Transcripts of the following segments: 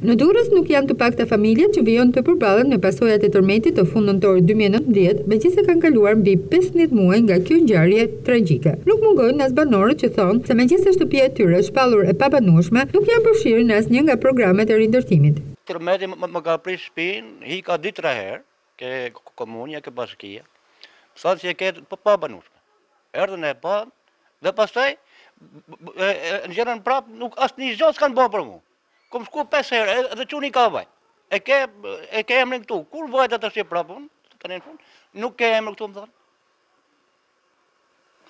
Në Durrës nuk janë të pakta familjet që vijojnë të përballen me pasojat e tërmetit të fundnëntorit dy mijë e nëntëmbëdhjetë, megjithëse kanë kaluar mbi pesëmbëdhjetë muaj nga kjo ngjarje tragjike. Nuk mungojnë as banorët që thonë se megjithëse shtëpia e tyre është shpallur e pabanueshme, nuk janë përfshirë në asnjë nga programet e rindërtimit. Tërmeti më ka prish shpinë, hika dy-tre herë, Ke komunja, ke bashkia, më thanë që e ke pabanushme. Erdhën e pa, dhe pastaj, ngjenën prap, nuk asnjë gjo s'kanë ba për mu. Kom shku 5 herë, edhe çuni ka vajt. E ke, e ke emrin këtu, kur vajtë tash prapë unë, tani në fund, nuk ke emrin këtu më thanë.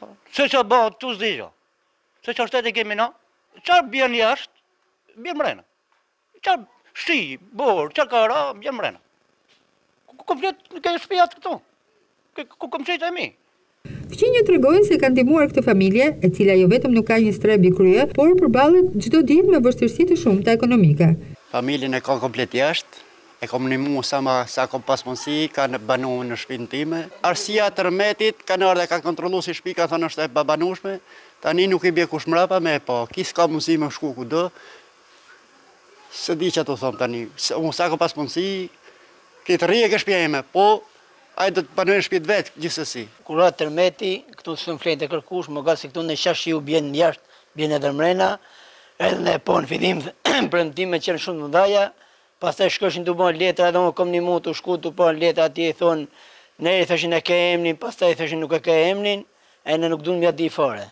Po, se ça bëhet, unë s'di gjo. Se ça shteti kemi na, ça bien jashtë, bien mrena. Ça shi, borë, ça ka ra, bien mrena. Komplet, nuk ka shpia këtu. Ku kom gjëtë e mi. Fqinjët tregojnë se kanë ndihmuar këtë familje, e cila jo vetëm nuk ka një strehë mbi krye, por përballet çdo ditë me vështirësi të shumta ekonomike. Familjen e ka komplet jashtë, e kom nimu sa ma sa kam pas mundësi, kanë banu në shpinë time. Arsia e tërmetit kanë ardh e kanë kontrollu si shpi, kanë thonë është e pabanushme. Tani nuk i bie kush mrapa me e pa. Ki s'ka mundësi me shku kudo. S'e di ça të thom tani, se unë sa ko pas mundësi, ke të rrijë ke shpia ime, po ai do të banojë n'shpi të vet, gjithsesi. Kur ra tërmeti, këtu s'mun flente kërkush, meqenëse këtu ça shiu bien jashtë, bien edhe mrena, edhe në fillim premtime qenë shumë të mdhaja, pastaj shkojshin të bënë letra, edhe unë kom nimu me shku të bënë letra, aty i thonë, ne i thojshin e ke emnin, pastaj i thojshin nuk e ke emnin, edhe nuk dun me ja dit fare.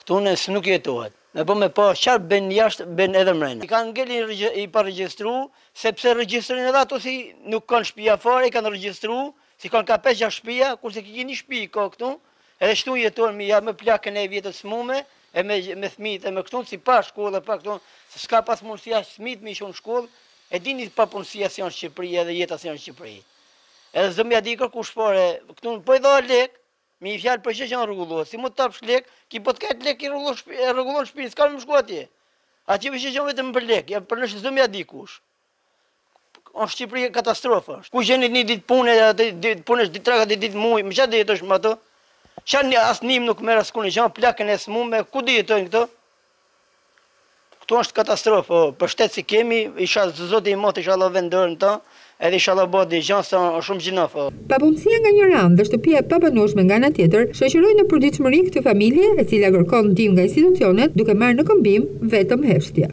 Këtu në s'nuk jetohet. Me po me pa ça bien jashtë, bien edhe mrena. Ky ka ngel i pa regjistru, sepse regjistrojnë edhe ato si nuk kanë shpia fare, i kanë regjistru, si kanë ka pesë gjashtë shpia, kurse ki një shpi ka këtu, edhe shtu jetojnë me ja me plakën e vjetër të smume, e me me fëmijët e me këtu si pa shkollë e pa këtu, se s'ka pas mundësi as fëmijët me i çu në shkollë, e dini papunësia si asht në Shqipëri edhe jeta si asht në Shqipëri. Edhe s'do me ja dit kush fare, këtu po i dha lek, Me një fjalë për çdo gja rregullohet, si mos të japsh lekë, ki po të ketë lekë i rregullon shpinë, s'ka me shku atje. Atje për çdo gja vetëm për lekë, përndryshe s'do me ja dit kush. O Shqipëri katastrofë është. Kur gjen një ditë pune, punon dy-tre, katër ditë n'muj, me ça do jetosh me ato? As nimë nuk merr askun, e ka plakën e smume, ku do jetojnë këto? Këtu është katastrofë, po për shtet si kemi, ishalla zoti i madh, ishalla ven dorën, edhe ishalla bëhet një gja, se është shumë gjynof. Po. Papunësia nga njëra anë dhe shtëpia e pabanueshme nga ana tjetër, shoqërojnë në përditshmëri këtë familje, e cila kërkon ndihmë nga institucionet, duke marrë në këmbim vetëm heshtje.